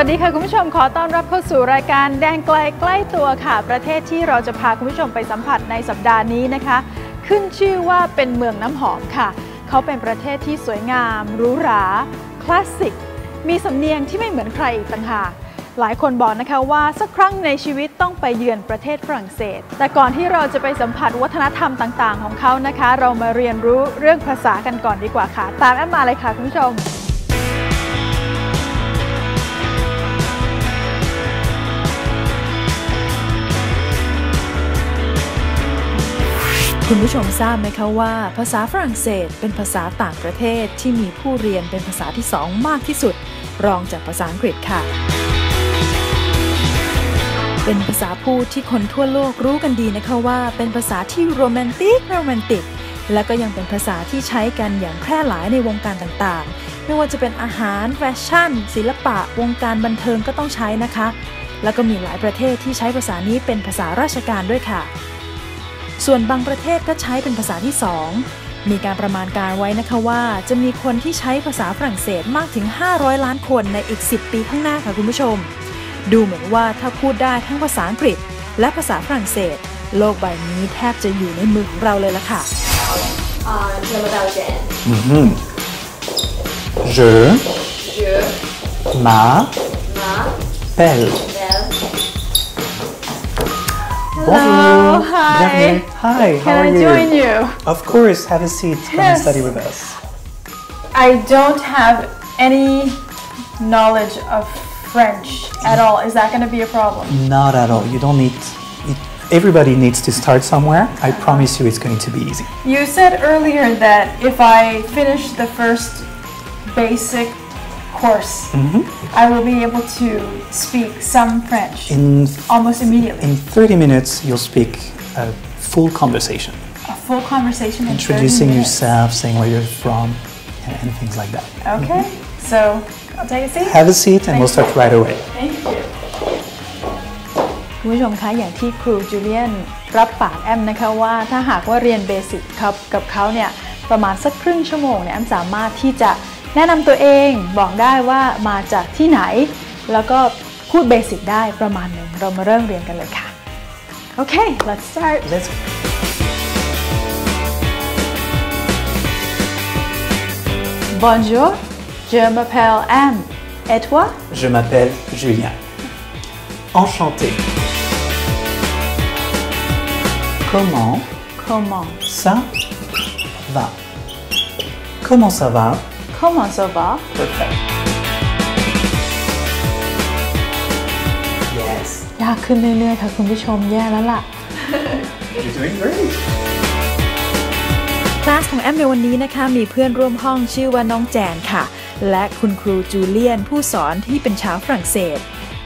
วัสดีค่ะคุณผู้ชมขอต้อนรับเข้าสู่รายการแดงไกลใกล้ตัวค่ะ ประเทศที่เราจะพาคุณผู้ชมไปสัมผัสในสัปดาห์นี้นะคะ ขึ้นชื่อว่าเป็นเมืองน้ำหอมค่ะ เขาเป็นประเทศที่สวยงามหรูหราคลาสสิก มีสำเนียงที่ไม่เหมือนใครอีกต่างหากหลายคนบอกนะคะว่าสักครั้งในชีวิตต้องไปเยือนประเทศฝรั่งเศส แต่ก่อนที่เราจะไปสัมผัสวัฒนธรรมต่าง ๆ ของเขานะคะ เรามาเรียนรู้เรื่องภาษากันก่อนดีกว่าค่ะ ตามแอมมาเลยค่ะคุณผู้ชม คุณผู้ชมทราบไหมคะว่า ภาษาฝรั่งเศสเป็นภาษาต่างประเทศที่มีผู้เรียนเป็นภาษาที่สองมากที่สุด รองจากภาษาอังกฤษค่ะ เป็นภาษาพูดที่คนทั่วโลกรู้กันดีนะคะว่าเป็นภาษาที่โรแมนติกโรแมนติกและก็ยังเป็นภาษาที่ใช้กันอย่างแพร่หลายในวงการต่างๆ ไม่ว่าจะเป็นอาหารแฟชั่น ศิลปะ วงการบันเทิงก็ต้องใช้นะคะ แล้วก็มีหลายประเทศที่ใช้ภาษานี้เป็นภาษาราชการด้วยค่ะ ส่วนบางประเทศก็ใช้เป็นภาษาที่ 2 มีการประมาณการไว้นะคะว่า จะมีคนที่ใช้ภาษาฝรั่งเศสมากถึง 500 ล้านคนในอีก 10 ปีข้างหน้าค่ะคุณผู้ชม ดูเหมือนว่าถ้าพูดได้ทั้งภาษาอังกฤษ และภาษาฝรั่งเศส โลกใบนี้แทบจะอยู่ในมือของเราเลยละค่ะ Uh, je m'appelle Jen. Je Je m'appelle. Bonjour. hi. Bienvenue. Hi, how Can are I you? join you? Of course, have a seat. Come and study with us. I don't have any knowledge of French at all. Is that going to be a problem? Not at all. You don't need. It, everybody needs to start somewhere. I promise you, it's going to be easy. You said earlier that if I finish the first basic course, I will be able to speak some French In almost immediately. in 30 minutes, you'll speak a full conversation, a full conversation in 30 introducing minutes. yourself, saying where you're from, and, and things like that. Okay, so I'll take a seat. Have a seat, and we'll start right away. Thank you. คุณผู้ชมคะอย่างที่ครูจูเลียนรับปากแอมนะคะว่าถ้าหากว่าเรียนเบสิกครับกับเขาเนี่ยประมาณสักครึ่งชั่วโมงเนี่ยแอมสามารถที่จะ แนะนำตัวเองบอกได้ว่ามาจากที่ไหน แล้วก็พูดเบสิกได้ประมาณหนึ่งเรามาเริ่มเรียนกันเลยค่ะ โอเค let's start Let's Bonjour je m'appelle Anne et toi Je m'appelle Julien. Enchanté. Comment comment ça va Comment ça va comment ça va Perfect. Yes. ยากขึ้นเรื่อยๆค่ะคุณผู้ชมแย่แล้วล่ะ You're doing great. คลาสของแอมในวันนี้นะคะมีเพื่อนร่วมห้องชื่อว่าน้องแจนค่ะ และคุณครูจูเลียนผู้สอนที่เป็นชาวฝรั่งเศส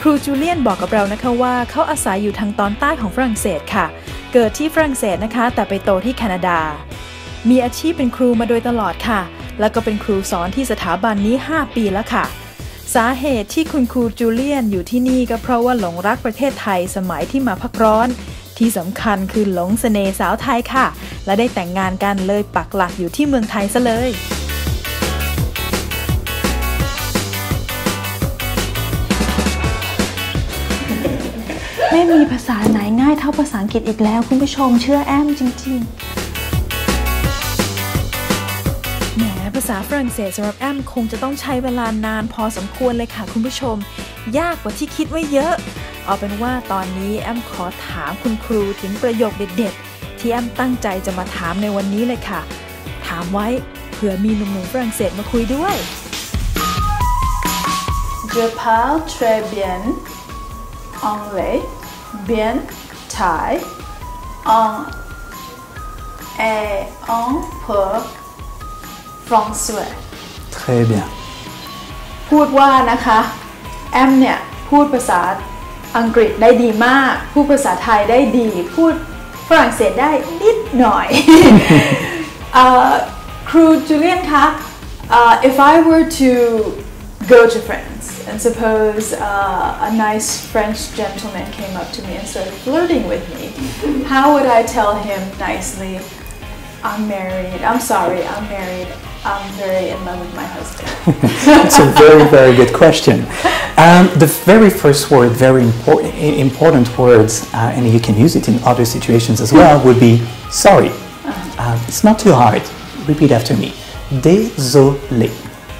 ครูจูเลียนบอกกับเรานะคะว่าเขาอาศัยอยู่ทางตอนใต้ของฝรั่งเศสค่ะ เกิดที่ฝรั่งเศสนะคะ แต่ไปโตที่แคนาดา มีอาชีพเป็นครูมาโดยตลอดค่ะ แล้วก็เป็นครูสอนที่สถาบันนี้ 5 ปีแล้วค่ะ สาเหตุที่คุณครูจูเลียนอยู่ที่นี่ก็เพราะว่าหลงรักประเทศไทยสมัยที่มาพักร้อน ที่สำคัญคือหลงเสน่ห์สาวไทยค่ะ และได้แต่งงานกันเลยปักหลักอยู่ที่เมืองไทยซะเลยไม่มีภาษาไหนง่ายเท่าภาษาอังกฤษอีกแล้ว คุณผู้ชมเชื่อแอมจริง ๆ ษาฝรั่งเศสสำหรับแอมคงจะต้องใช้เวลานานพอสมควรเลยค่ะคุณผู้ชม ยากกว่าที่คิดไว้เยอะ เอาเป็นว่าตอนนี้แอมขอถามคุณครูถึงประโยคเด็ดๆ ที่แอมตั้งใจจะมาถามในวันนี้เลยค่ะ ถามไว้เผื่อมีหนุ่มๆฝรั่งเศสมาคุยด้วย Je parle très bien anglais bien Thai en et un peu français Très bien. พูดว่านะคะแอมเนี่ยพูดภาษาอังกฤษได้ดีมาก พูดภาษาไทยได้ดี พูดฝรั่งเศสได้นิดหน่อยเอ่อครูจูเลียนคะเอ่อ if I were to go to France and suppose uh, a nice French gentleman came up to me and started flirting with me how would I tell him nicely I'm married I'm sorry I'm married I'm very in love with my husband It's a very, very good question. Um, the very first word, very important, important words, uh, and you can use it in other situations as well, would be sorry. Uh, it's not too hard. Repeat after me. Désolé.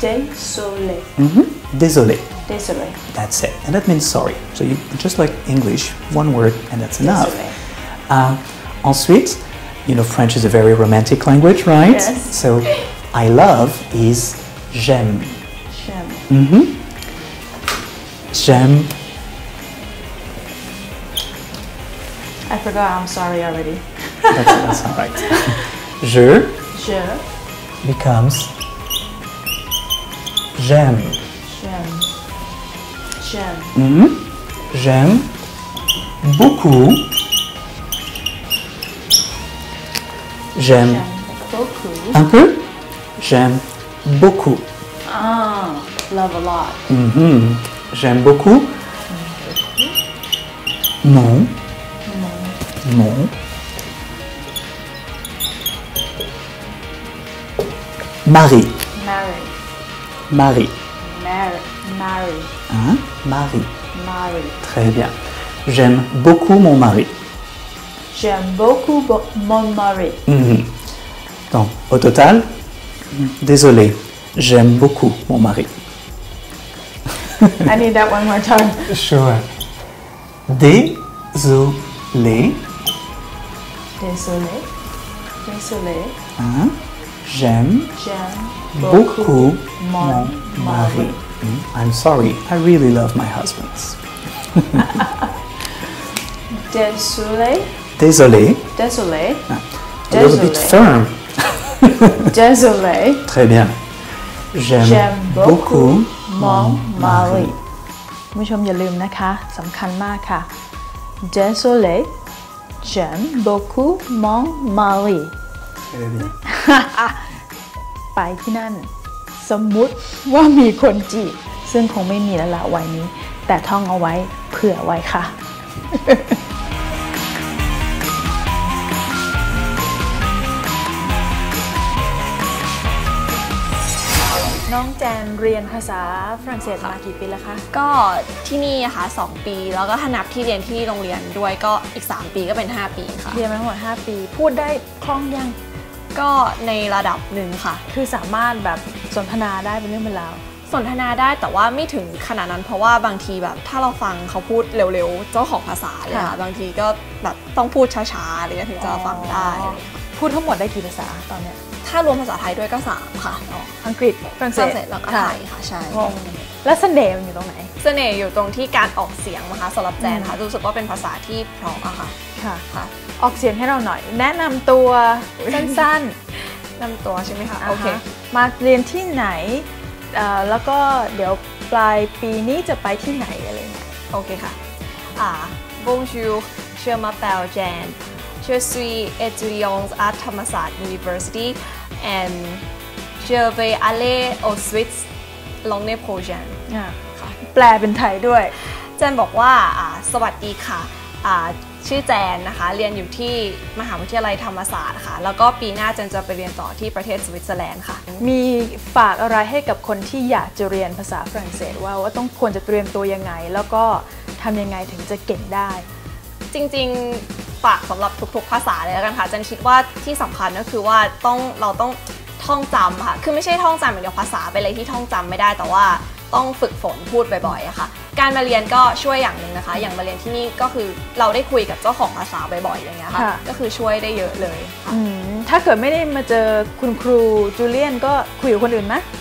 désolé Mhm. Désolé. désolé That's it. And that means sorry. So you just like English, one word, and that's enough. Désolé. Uh, ensuite, you know, French is a very romantic language, right? Yes. So I love is j'aime. j'aime Mhm. J'aime. I forgot I'm sorry already That's, that's all right. Je je becomes j'aime. j'aime j'aime Mhm. J'aime beaucoup. J'aime j'aime beaucoup un peu. J'aime beaucoup. ah love a lot Mhm. J'aime beaucoup. Non. Non. Marie. marry Marie. marry marry Hein? Marie. marry Très bien. J'aime beaucoup mon mari. j'aime beaucoup mon mari Mhm. Donc, au total, désolé, j'aime beaucoup mon mari. I need that one more time Sure. Désolé, désolé désolé hein, j'aime j'aime beaucoup mon mon mari. Mm, I'm sorry, I really love my husband. désolé Désolé, désolé a little bit firm. Désolé Très bien. J'aime J'aime beaucoup beaucoup mon mon mari. mari. คุณผู้ชมอย่าลืมนะคะสำคัญมากค่ะ désolé j'aime beaucoup mon mari Très bien. ไปที่นั่น สมมุติว่ามีคนจีบซึ่งคงไม่มีแล้วละวัยนี้ แต่ท่องเอาไว้เผื่อไว้ค่ะ น้องแจนเรียนภาษาฝรั่งเศสมากี่ปีแล้วคะ ก็ที่นี่นะคะ2ปี แล้วก็ถ้านับที่เรียนที่โรงเรียนด้วยก็อีก 3 ปีก็เป็น 5 ปีค่ะ เรียนมาทั้งหมด 5 ปี พูดได้คล่องยัง ก็ในระดับหนึ่งค่ะ คือสามารถแบบสนทนาได้เป็นเรื่องเป็นราวสนทนาได้แต่ว่าไม่ถึงขนาดนั้นเพราะว่าบางทีแบบถ้าเราฟังเขาพูดเร็วๆ เจ้าของภาษาเลยค่ะค่ะบางทีก็แบบต้องพูดช้าๆอะไรเงี้ยถึงจะฟังได้ พูดทั้งหมดได้กี่ภาษาตอนเนี้ย ถ้ารวมภาษาไทยด้วยก็3ค่ะอังกฤษฝรั่งฝเศรั่สงเศสแล้วก็ค่ะไทยค่ะใช่งงแล้วเสน่ห์มันอยู่ตรงไหน เสน่ห์อยู่ตรงที่การออกเสียงนะคะสำหรับแจนค่ะรู้สึกว่าเป็นภาษาที่เพราะอะค่ะค่ะค่ะออกเสียงให้เราหน่อย แนะนำตัวสั้นนำตัวใช่ไหมคะๆโอเคาฮะมาเรียนที่ไหนเอ่อแล้วก็เดี๋ยวปลายปีนี้จะไปที่ไหนอะไรเงี้ย Ok ค่ะ. Ah, bonjour, je m'appelle Jan. Je suis étudiante à Thammasat University and je vais aller au Suisse l'année prochaine. อะแปลเป็นไทยด้วย แจนบอกว่าอ่าสวัสดีค่ะอ่าชื่อแจนนะคะ เรียนอยู่ที่มหาวิทยาลัยธรรมศาสตร์ค่ะ แล้วก็ปีหน้าแจนจะไปเรียนต่อที่ประเทศสวิตเซอร์แลนด์ค่ะ มีฝากอะไรให้กับคนที่อยากจะเรียนภาษาฝรั่งเศสว่าว่าต้องควรจะเตรียมตัวยังไง แล้วก็ทำยังไงถึงจะเก่งได้ จริงๆ ฝากสำหรับทุกๆ ภาษาเลยแล้วกันค่ะจันคิดว่าที่สำคัญก็คือว่าต้องเราต้องท่องจำค่ะ คือไม่ใช่ท่องจำอย่างเดียวภาษาเป็นอะไรที่ท่องจำไม่ได้แต่ว่าต้องฝึกฝนพูดบ่อยๆอะค่ะ การมาเรียนก็ช่วยอย่างหนึ่งนะคะ อย่างมาเรียนที่นี่ก็คือเราได้คุยกับเจ้าของภาษาบ่อยๆอย่างเงี้ยค่ะค่ะก็คือช่วยได้เยอะเลยค่ะอืมถ้าเกิดไม่ได้มาเจอคุณครูจูเลียนก็คุยกับคนอื่นไหมก็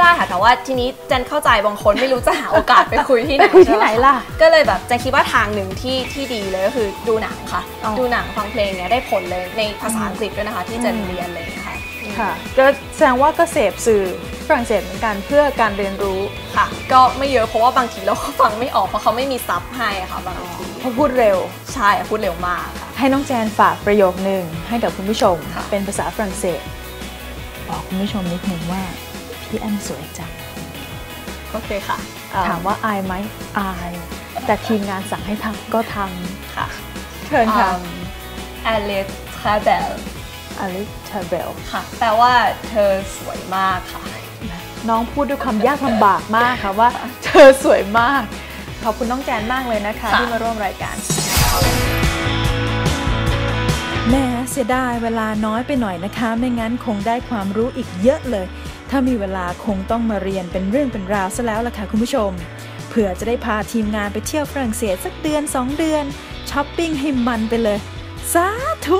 ได้ค่ะแต่ว่าทีนี้เจนเข้าใจบางคนไม่รู้จะหาโอกาสไปคุยที่ไหนไปคุยที่ไหนล่ะ ก็เลยแบบเจนคิดว่าทางหนึ่งที่ที่ดีเลยก็คือดูหนังค่ะอ๋อดูหนังฟังเพลงเนี้ยได้ผลเลยในภาษาอังกฤษด้วยนะคะ ที่เจนเรียนเลยนะคะค่ะก็แสดงว่าก็เสพสื่อฝรั่งเศสเหมือนกันเพื่อการเรียนรู้ค่ะ ก็ไม่เยอะเพราะว่าบางทีเราก็ฟังไม่ออกเพราะเขาไม่มีซับให้อะค่ะบางทีเพราะพูดเร็วใช่พูดเร็วมากค่ะให้น้องแจนฝากประโยคหนึ่งให้กับคุณผู้ชมค่ะเป็นภาษาฝรั่งเศสบอกคุณผู้ชมนิดหนึ่งว่า พี่แอนสวยจังโอเคค่ะ ถามว่าอายไหมอาย แต่ทีมงานสั่งให้ทำก็ทำค่ะเชิญค่ะ Elle est très belle Elle est très belle ค่ะแปลว่าเธอสวยมากค่ะ น้องพูดด้วยความยากลำบากมากค่ะว่า เธอสวยมาก ขอบคุณน้องแจนมากเลยนะคะค่ะที่มาร่วมรายการแหม่เสียดายเวลาน้อยไปหน่อยนะคะ ไม่งั้นคงได้ความรู้อีกเยอะเลย ถ้ามีเวลาคงต้องมาเรียนเป็นเรื่องเป็นราวซะแล้วล่ะค่ะคุณผู้ชม เผื่อจะได้พาทีมงานไปเที่ยวฝรั่งเศสสักเดือน 2 เดือนช้อปปิ้งให้มันไปเลย สาธุ